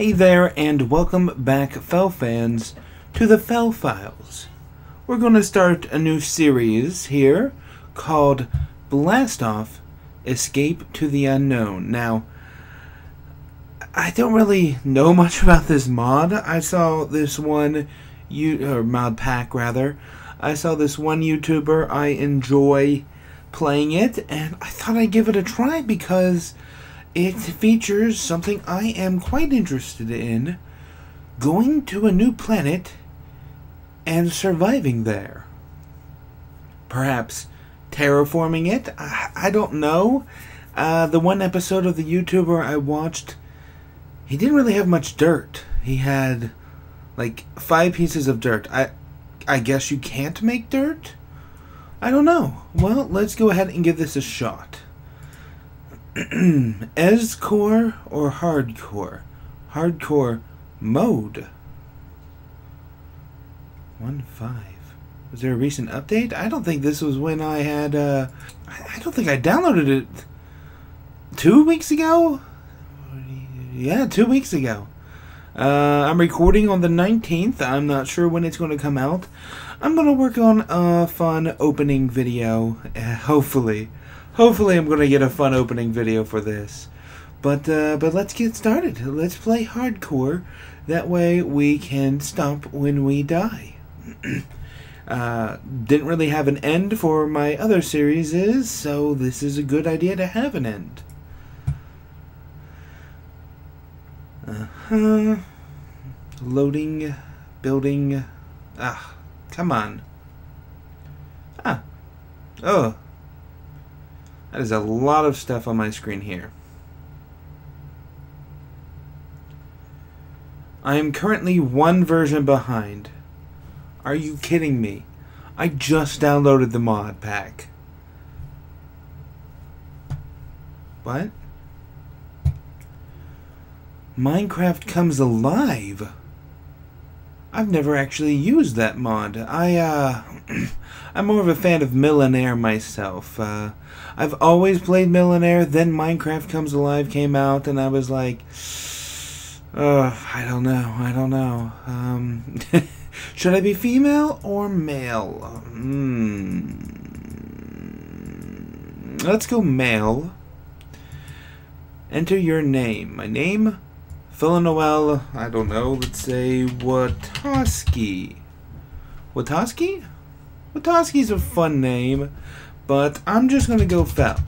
Hey there, and welcome back, Fell fans, to the Fell Files. We're going to start a new series here called Blast Off Escape to the Unknown. Now, I don't really know much about this mod. I saw this one, you or mod pack rather. I saw this one YouTuber. I enjoy playing it, and I thought I'd give it a try because it features something I am quite interested in going to a new planet and surviving there. Perhaps terraforming it? I, I don't know. Uh, the one episode of the YouTuber I watched, he didn't really have much dirt. He had like five pieces of dirt. I, I guess you can't make dirt? I don't know. Well, let's go ahead and give this a shot. Escore or hardcore? Hardcore mode. One five. Was there a recent update? I don't think this was when I had. Uh, I don't think I downloaded it two weeks ago. Yeah, two weeks ago. Uh, I'm recording on the 19th. I'm not sure when it's going to come out. I'm going to work on a fun opening video, uh, hopefully. Hopefully I'm going to get a fun opening video for this. But, uh, but let's get started. Let's play hardcore. That way we can stop when we die. uh, didn't really have an end for my other series, so this is a good idea to have an end. Uh-huh. Loading, building. Ah, come on. Ah. Oh. That is a lot of stuff on my screen here. I am currently one version behind. Are you kidding me? I just downloaded the mod pack. What? Minecraft comes alive. I've never actually used that mod. I, uh, I'm more of a fan of Millennaire myself. Uh, I've always played Millennaire, then Minecraft Comes Alive came out, and I was like, uh, I don't know, I don't know. Um, should I be female or male? Hmm. Let's go male. Enter your name. My name? Felinoel, I don't know, let's say Watoski. Watoski? Watoski's a fun name, but I'm just gonna go Fell.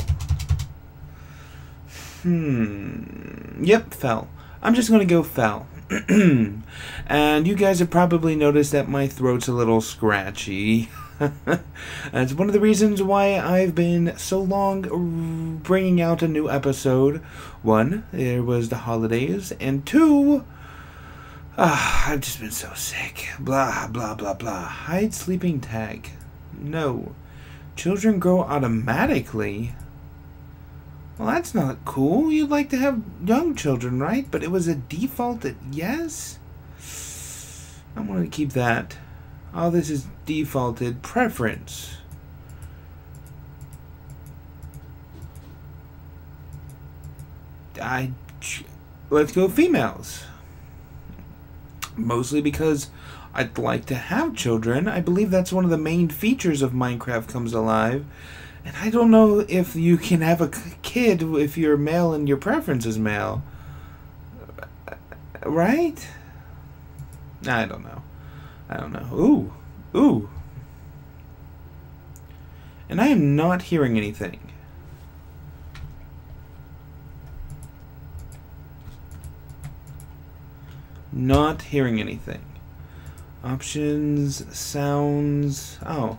Hmm. Yep, Fell. I'm just gonna go Fell. and you guys have probably noticed that my throat's a little scratchy. That's one of the reasons why I've been so long bringing out a new episode. One, there was the holidays, and two, uh, I've just been so sick. Blah, blah, blah, blah. Hide sleeping tag. No. Children grow automatically. Well, that's not cool. You'd like to have young children, right? But it was a default at yes? I'm going to keep that. All this is defaulted preference. I let's go females. Mostly because I'd like to have children. I believe that's one of the main features of Minecraft Comes Alive. And I don't know if you can have a kid if you're male and your preference is male. Uh, right? I don't know. I don't know. Ooh. Ooh. And I am not hearing anything. Not hearing anything. Options, sounds. Oh.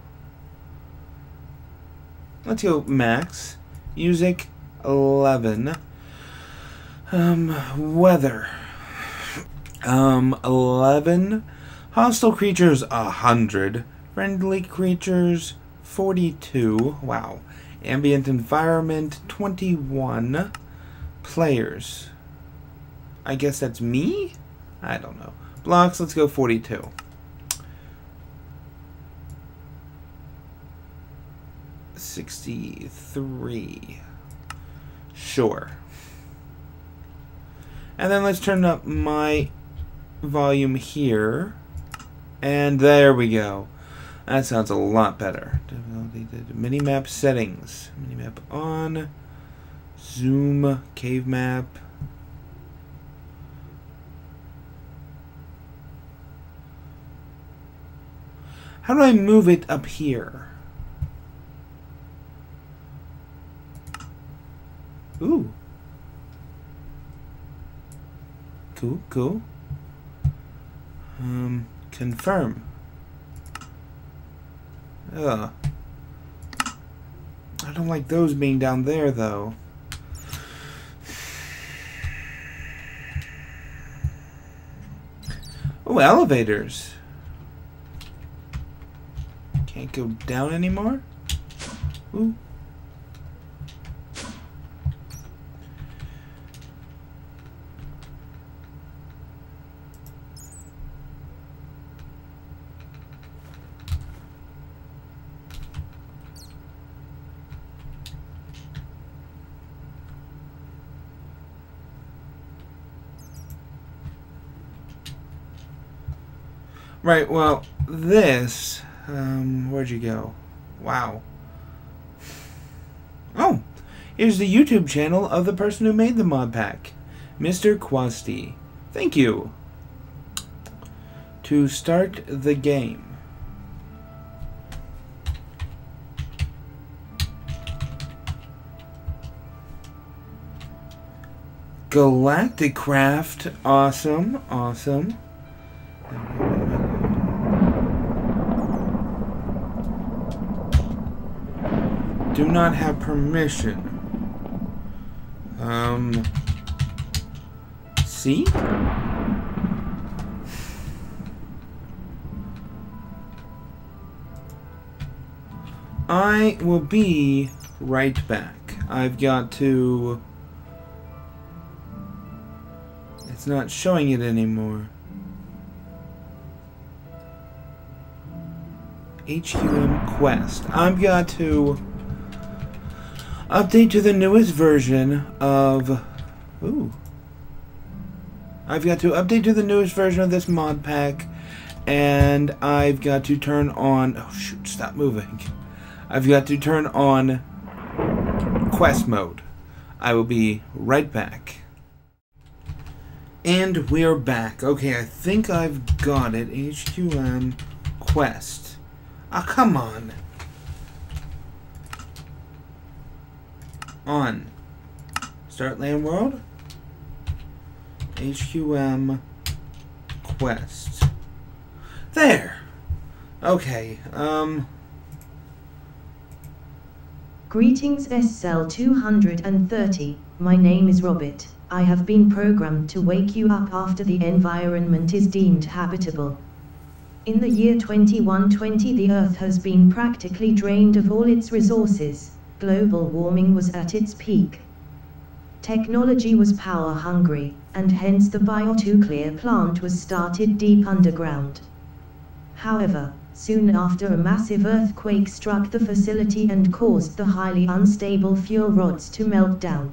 Let's go max. Music 11. Um, weather. Um, 11. Hostile creatures 100. Friendly creatures 42. Wow. Ambient environment 21. Players. I guess that's me? I don't know. Blocks, let's go 42. Sixty-three. Sure. And then let's turn up my volume here. And there we go. That sounds a lot better. Minimap settings. Minimap on. Zoom. Cave map. How do I move it up here? Ooh. Cool, cool. Um, confirm. Ugh. I don't like those being down there, though. Oh, elevators. Can't go down anymore? Ooh. Right, well, this um, where'd you go? Wow. Oh, here's the YouTube channel of the person who made the mod pack, Mr. Quasti. Thank you. To start the game. Galacticraft, awesome, awesome. Do not have permission. Um, see? I will be right back. I've got to... It's not showing it anymore. HQM Quest. I've got to update to the newest version of... Ooh. I've got to update to the newest version of this mod pack, and I've got to turn on... Oh, shoot, stop moving. I've got to turn on quest mode. I will be right back. And we're back. Okay, I think I've got it. HQM quest. Ah, oh, come on. On Start Land World, HQM Quest. There! Okay, um... Greetings SL 230, my name is Robert. I have been programmed to wake you up after the environment is deemed habitable. In the year 2120 the Earth has been practically drained of all its resources global warming was at its peak. Technology was power hungry, and hence the bionuclear plant was started deep underground. However, soon after a massive earthquake struck the facility and caused the highly unstable fuel rods to melt down.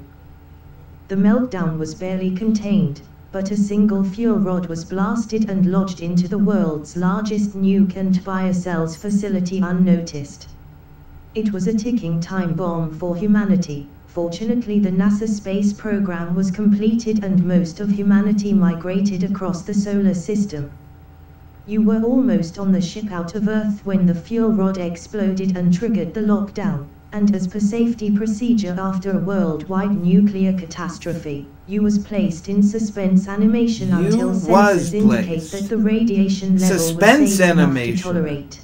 The meltdown was barely contained, but a single fuel rod was blasted and lodged into the world's largest nuke and biocells facility unnoticed. It was a ticking time bomb for humanity. Fortunately the NASA space program was completed and most of humanity migrated across the solar system. You were almost on the ship out of Earth when the fuel rod exploded and triggered the lockdown, and as per safety procedure after a worldwide nuclear catastrophe, you was placed in suspense animation you until sensors indicate that the radiation level suspense was safe animation. enough to tolerate.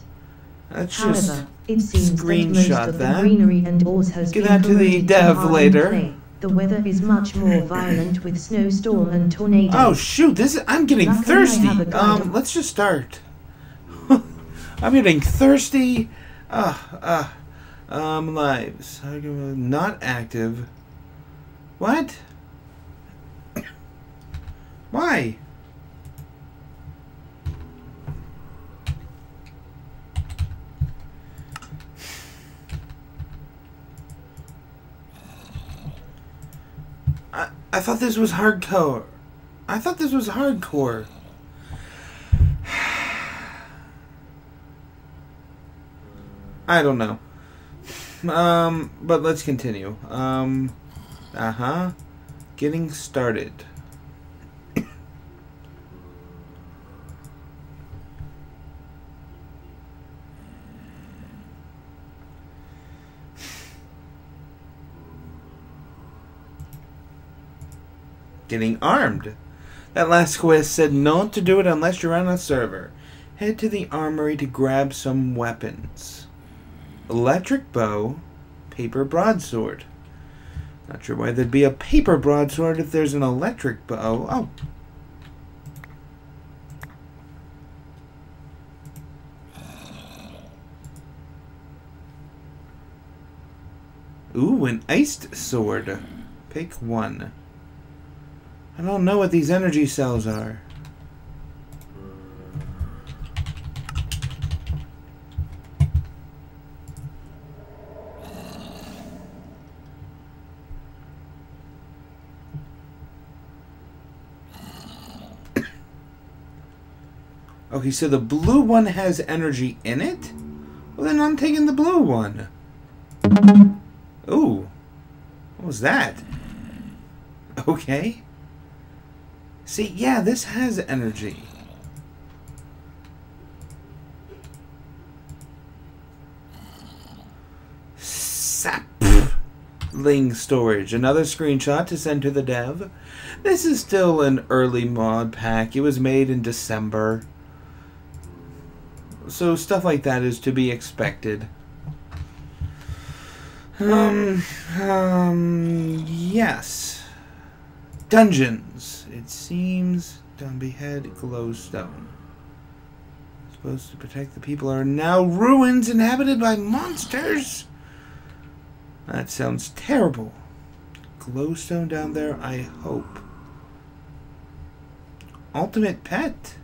That's However, just it seems screenshot that most of that. the greenery and ores has Get been that to the dev later. clay. The weather is much more violent with snowstorm and tornadoes. Oh shoot! This is, I'm getting Luckily, thirsty. have a guide Um, let's just start. I'm getting thirsty. Ah, uh, um, lives not active. What? Why? I thought this was hardcore. I thought this was hardcore. I don't know. Um, but let's continue. Um, uh huh. Getting started. Getting armed. That last quest said not to do it unless you're on a server. Head to the armory to grab some weapons. Electric bow, paper broadsword. Not sure why there'd be a paper broadsword if there's an electric bow. Oh. Ooh, an iced sword. Pick one. I don't know what these energy cells are. Okay, so the blue one has energy in it? Well, then I'm taking the blue one. Ooh. What was that? Okay. See, yeah, this has energy. Sapling storage. Another screenshot to send to the dev. This is still an early mod pack. It was made in December. So stuff like that is to be expected. Um, um, yes. Dungeons. It seems Head Glowstone. Supposed to protect the people are now ruins inhabited by monsters. That sounds terrible. Glowstone down there, I hope. Ultimate pet.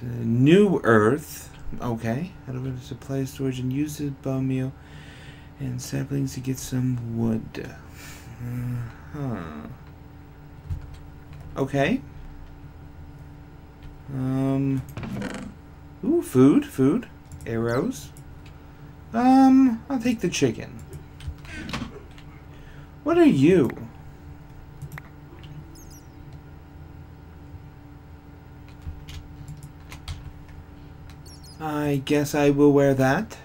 New Earth. Okay. How to supply storage and use the bone meal and saplings to get some wood. Uh huh. Okay. Um. Ooh, food, food, arrows. Um, I'll take the chicken. What are you? I guess I will wear that.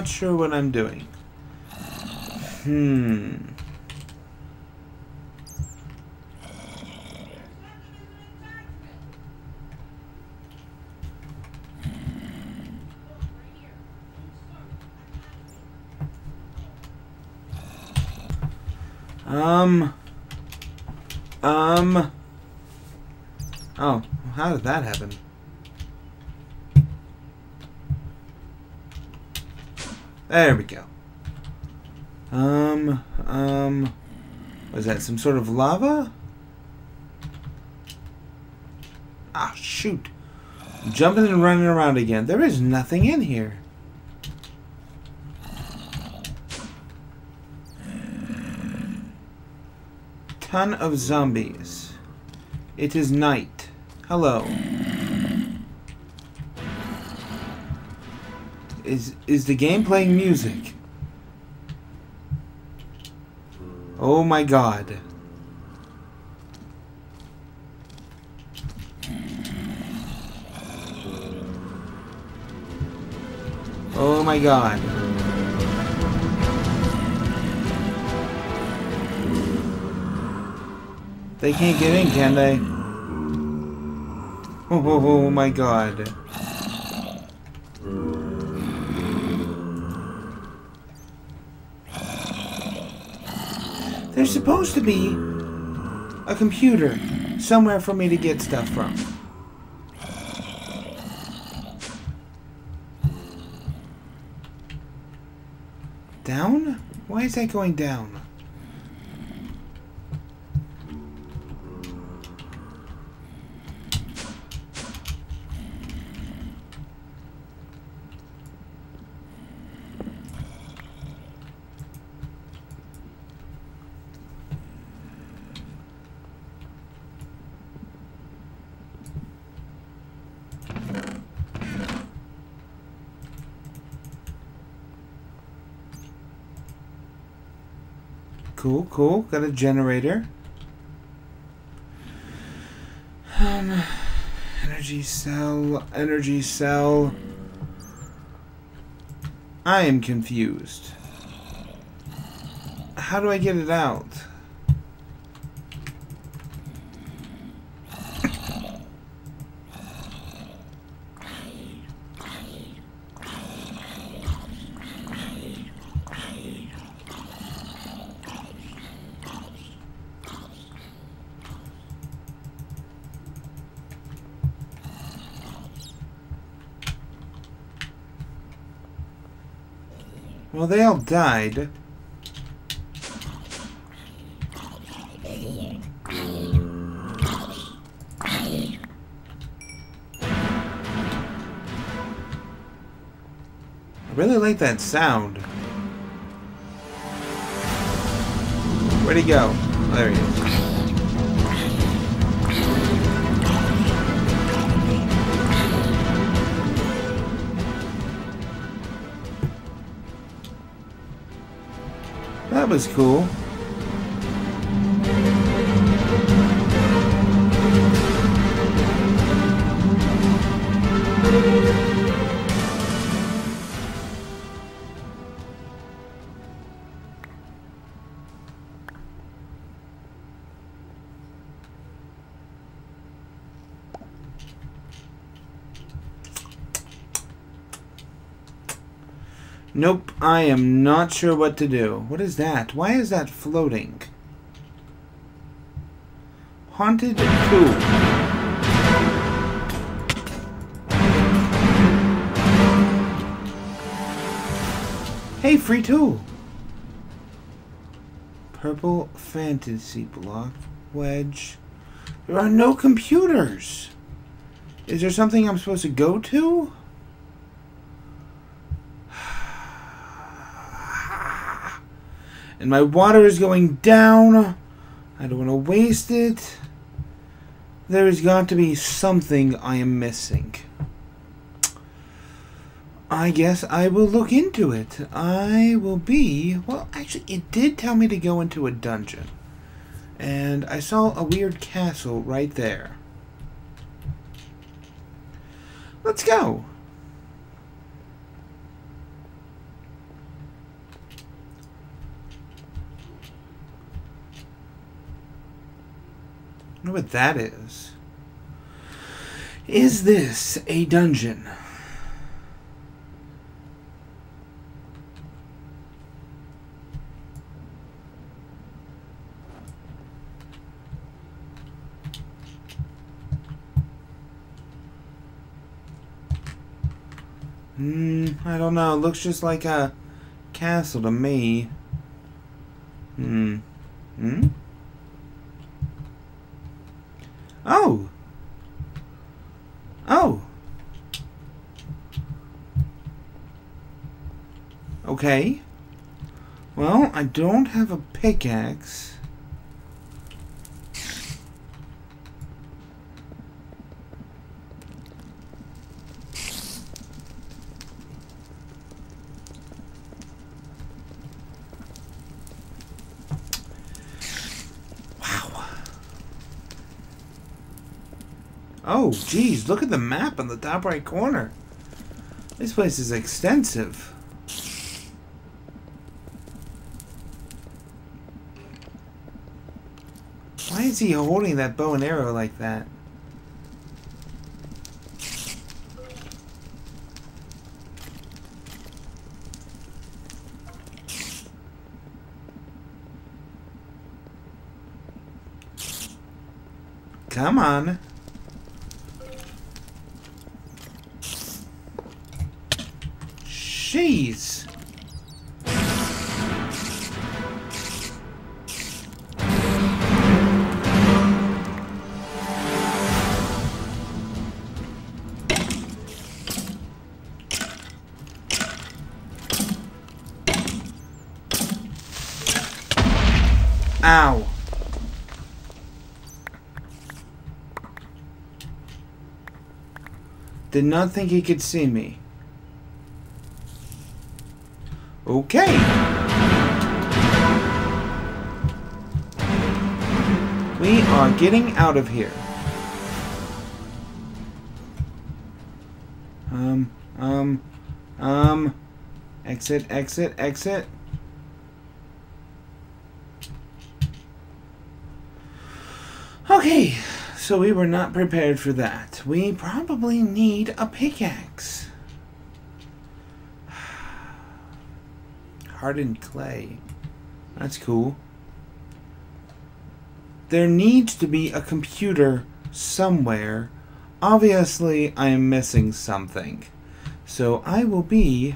Not sure what I'm doing. Hmm. Um. Um. Oh, how did that happen? There we go. Um, um, was that some sort of lava? Ah, shoot. Jumping and running around again. There is nothing in here. Ton of zombies. It is night. Hello. Is is the game playing music? Oh my god. Oh my god. They can't get in, can they? Oh, oh, oh my god. There's supposed to be a computer somewhere for me to get stuff from. Down? Why is that going down? Cool, cool. Got a generator. Um, energy cell, energy cell. I am confused. How do I get it out? Well, they all died. I really like that sound. Where'd he go? Oh, there he is. Was cool. Nope, I am not sure what to do. What is that? Why is that floating? Haunted Pool. Hey, free tool. Purple fantasy block wedge. There are no computers. Is there something I'm supposed to go to? And my water is going down. I don't want to waste it. There has got to be something I am missing. I guess I will look into it. I will be. Well, actually, it did tell me to go into a dungeon. And I saw a weird castle right there. Let's go. I wonder what that is. Is this a dungeon? Hmm, I don't know. It looks just like a castle to me. Hmm. Hmm? Oh. Oh. Okay. Well, I don't have a pickaxe. Wow. Oh, geez, look at the map on the top right corner. This place is extensive. Why is he holding that bow and arrow like that? Come on. Jeez. Did not think he could see me. Okay. We are getting out of here. Um, um, um, exit, exit, exit. So we were not prepared for that. We probably need a pickaxe. Hardened clay. That's cool. There needs to be a computer somewhere. Obviously, I am missing something. So I will be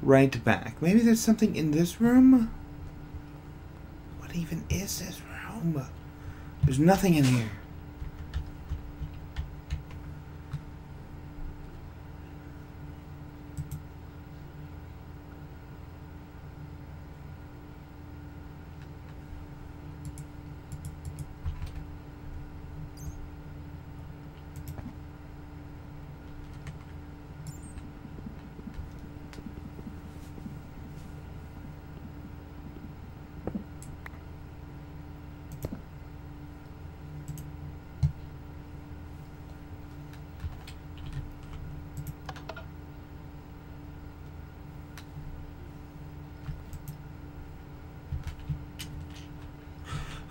right back. Maybe there's something in this room? What even is this room? There's nothing in here.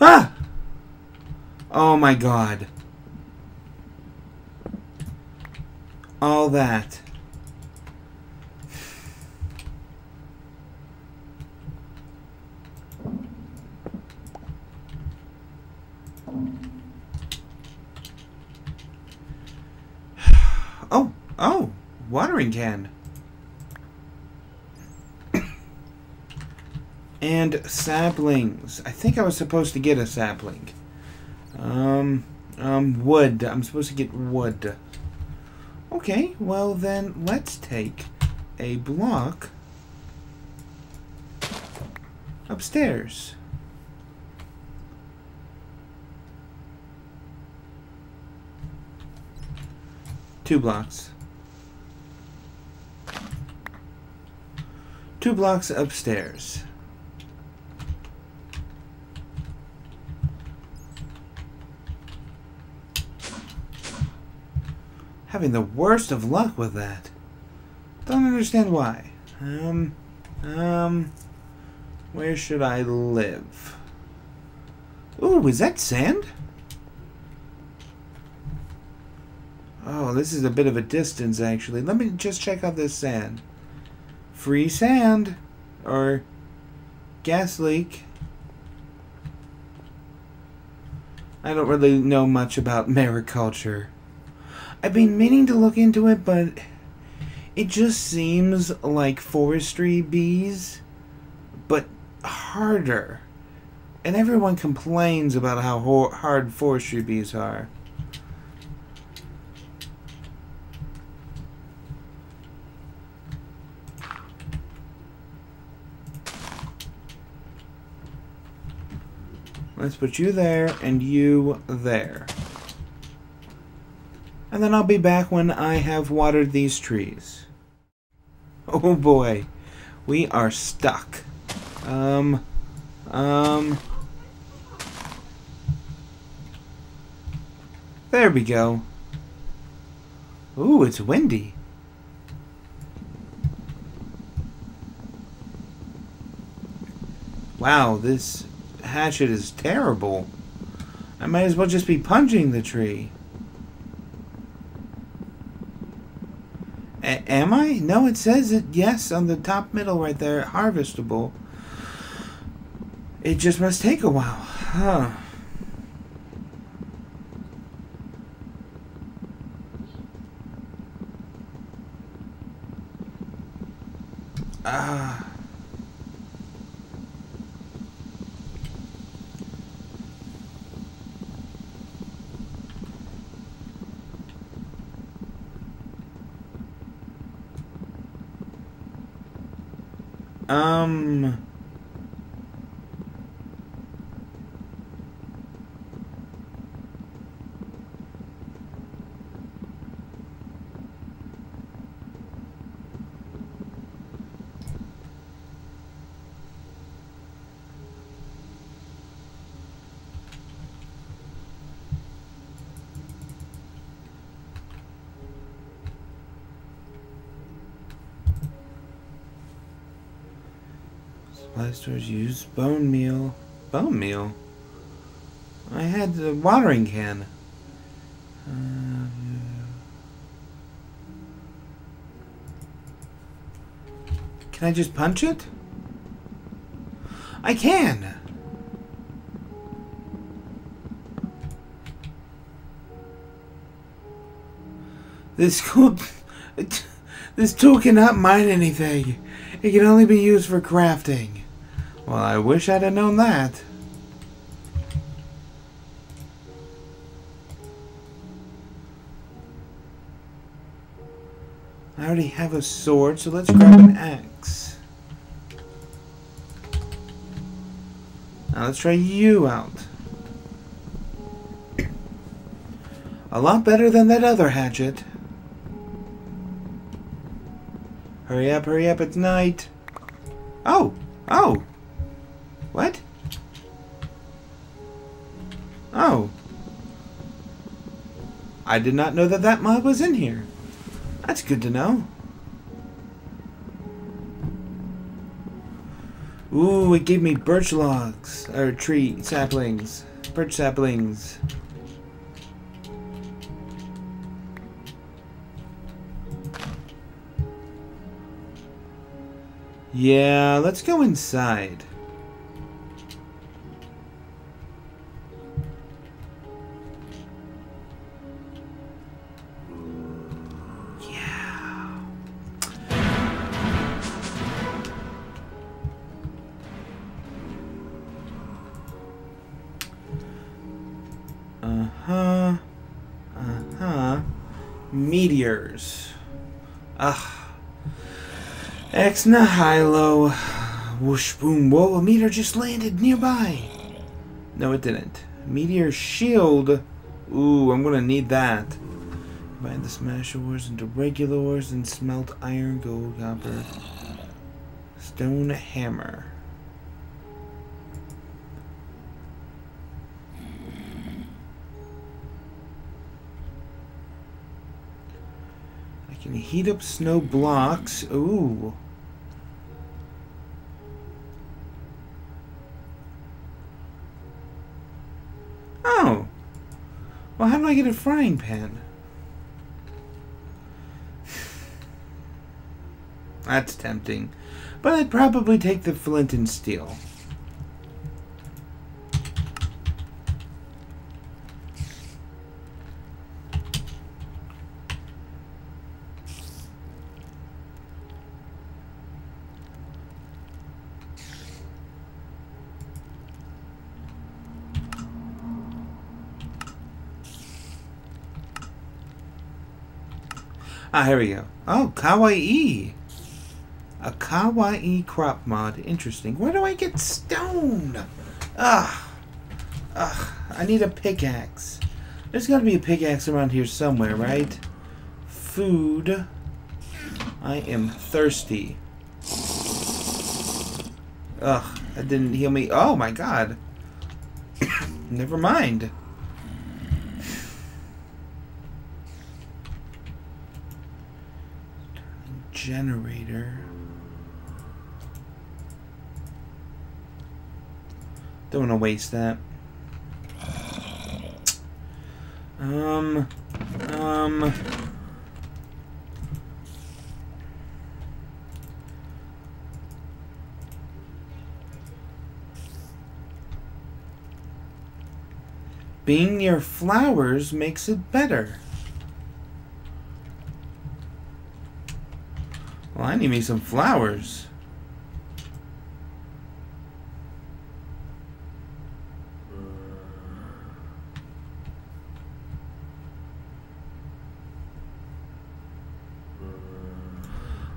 Ah! Oh my god. All that. Oh, oh, watering can. and saplings. I think I was supposed to get a sapling. Um, um, wood. I'm supposed to get wood. Okay, well then let's take a block upstairs. Two blocks. Two blocks upstairs. Having the worst of luck with that. Don't understand why. Um, um, where should I live? Ooh, is that sand? Oh, this is a bit of a distance, actually. Let me just check out this sand. Free sand. Or gas leak. I don't really know much about mariculture. I've been meaning to look into it, but it just seems like forestry bees, but harder. And everyone complains about how hard forestry bees are. Let's put you there and you there. And then I'll be back when I have watered these trees. Oh boy. We are stuck. Um, um... There we go. Ooh, it's windy. Wow, this hatchet is terrible. I might as well just be punching the tree. A am I? No, it says it, yes, on the top middle right there, harvestable. It just must take a while. Huh. Ah. Um. Supply stores use bone meal. Bone meal? I had the watering can. Uh, can I just punch it? I can! This tool, this tool cannot mine anything. It can only be used for crafting. Well, I wish I'd have known that. I already have a sword, so let's grab an axe. Now let's try you out. A lot better than that other hatchet. Hurry up, hurry up, it's night. I did not know that that mob was in here. That's good to know. Ooh, it gave me birch logs. Or tree saplings. Birch saplings. Yeah, let's go inside. Ex nihilo. Whoosh boom. Whoa, a meteor just landed nearby. No, it didn't. Meteor shield. Ooh, I'm gonna need that. Combine the smash ores into regular ores and smelt iron, gold, copper. Stone hammer. I can heat up snow blocks. Ooh. Oh. Well, how do I get a frying pan? That's tempting. But I'd probably take the flint and steel. Ah, here we go. Oh, kawaii. A kawaii crop mod. Interesting. Where do I get stone? Ugh. Ugh. I need a pickaxe. There's got to be a pickaxe around here somewhere, right? Food. I am thirsty. Ugh. That didn't heal me. Oh my god. Never mind. Generator. Don't want to waste that. Um, um. Being near flowers makes it better. I need me some flowers.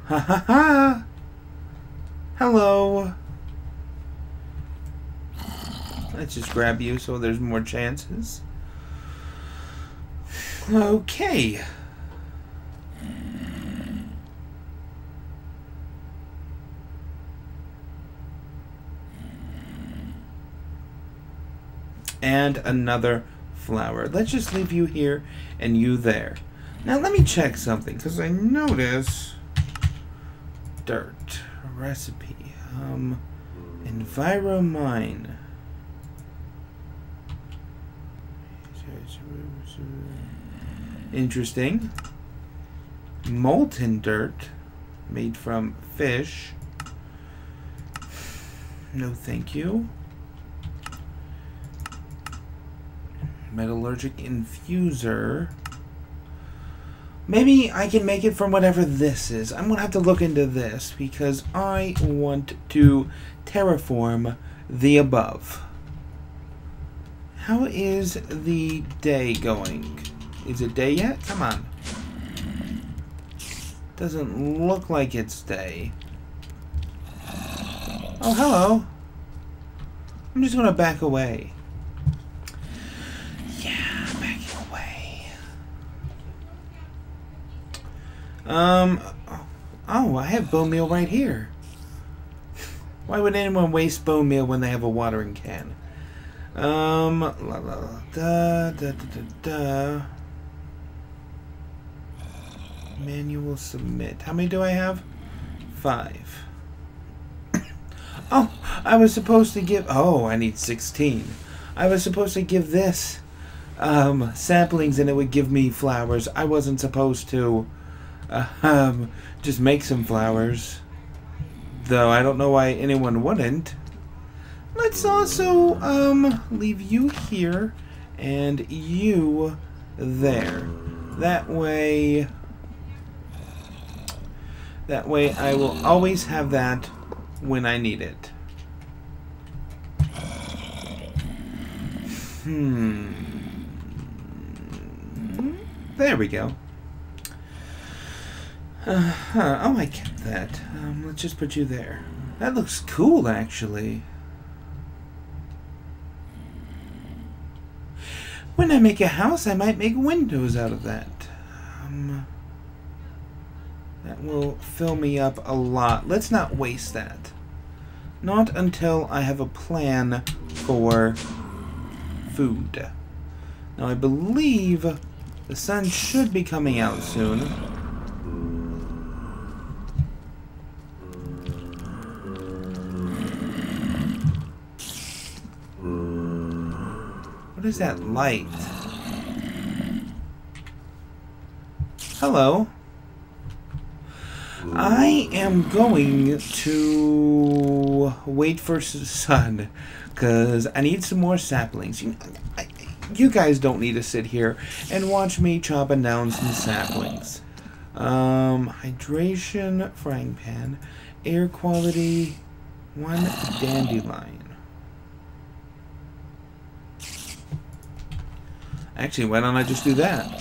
Ha ha ha! Hello! Let's just grab you so there's more chances. Okay. And another flower. Let's just leave you here and you there. Now let me check something because I notice dirt recipe. Um, Enviromine. Interesting. Molten dirt made from fish. No, thank you. Metallurgic infuser. Maybe I can make it from whatever this is. I'm going to have to look into this because I want to terraform the above. How is the day going? Is it day yet? Come on. Doesn't look like it's day. Oh, hello. I'm just going to back away. Away. Um, oh, I have bone meal right here. Why would anyone waste bone meal when they have a watering can? Um, la, la, la, da, da, da, da, da. Manual submit. How many do I have? Five. oh, I was supposed to give. Oh, I need 16. I was supposed to give this um, samplings and it would give me flowers. I wasn't supposed to uh, um, just make some flowers. Though I don't know why anyone wouldn't. Let's also um, leave you here and you there. That way... That way I will always have that when I need it. Hmm. There we go. Uh -huh. Oh, I kept that. Um, let's just put you there. That looks cool, actually. When I make a house, I might make windows out of that. Um, that will fill me up a lot. Let's not waste that. Not until I have a plan for food. Now, I believe the sun should be coming out soon. What is that light? Hello. I am going to wait for the sun because I need some more saplings. You, I, you guys don't need to sit here and watch me chopping down some saplings. Um, hydration, frying pan, air quality, one dandelion. Actually, why don't I just do that?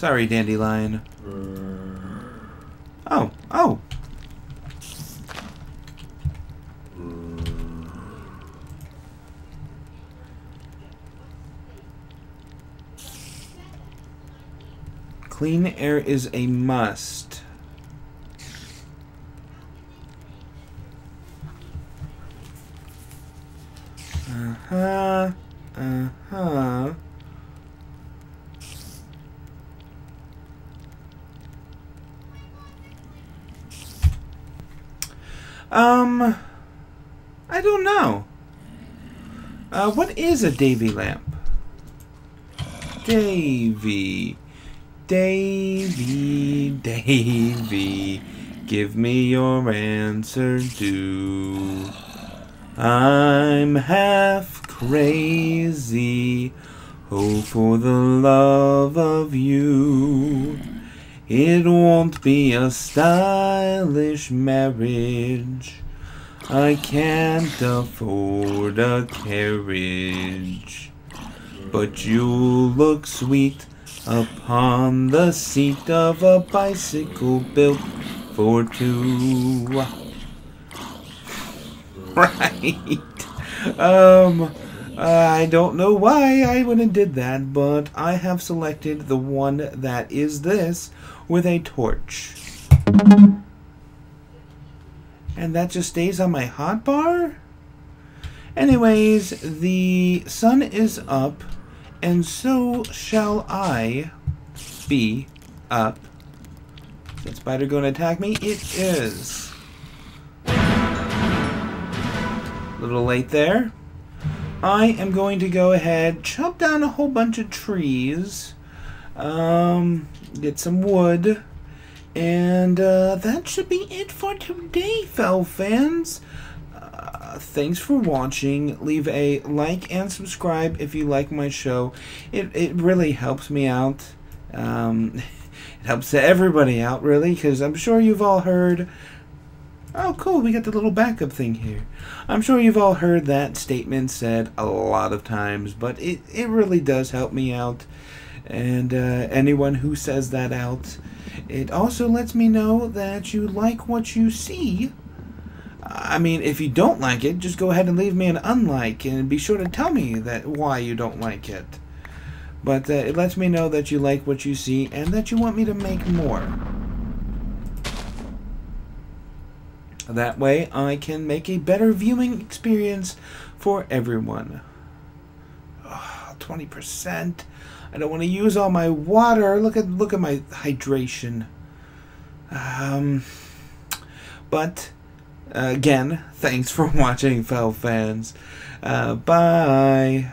Sorry, Dandelion. Oh, oh. Clean air is a must. Uh-huh. Uh-huh. Um, I don't know. Uh, what is a Davy lamp? Davy. Davy, Davy, give me your answer do. I'm half crazy, oh, for the love of you. It won't be a stylish marriage. I can't afford a carriage. But you'll look sweet upon the seat of a bicycle built for two. Right. Um, I don't know why I went and did that, but I have selected the one that is this with a torch. And that just stays on my hotbar? Anyways, the sun is up, and so shall I be up. Is that spider going to attack me? It is. A little late there. I am going to go ahead, chop down a whole bunch of trees, um, get some wood, and uh, that should be it for today, Fel fans. Thanks for watching. Leave a like and subscribe if you like my show. It, it really helps me out. Um, it helps everybody out, really, because I'm sure you've all heard Oh, cool, we got the little backup thing here. I'm sure you've all heard that statement said a lot of times, but it, it really does help me out. And uh, anyone who says that out, it also lets me know that you like what you see. I mean, if you don't like it, just go ahead and leave me an unlike and be sure to tell me that why you don't like it. But uh, it lets me know that you like what you see and that you want me to make more. That way I can make a better viewing experience for everyone. Oh, 20%. I don't want to use all my water. Look at look at my hydration. Um, but again, thanks for watching, Fel fans. Uh, bye.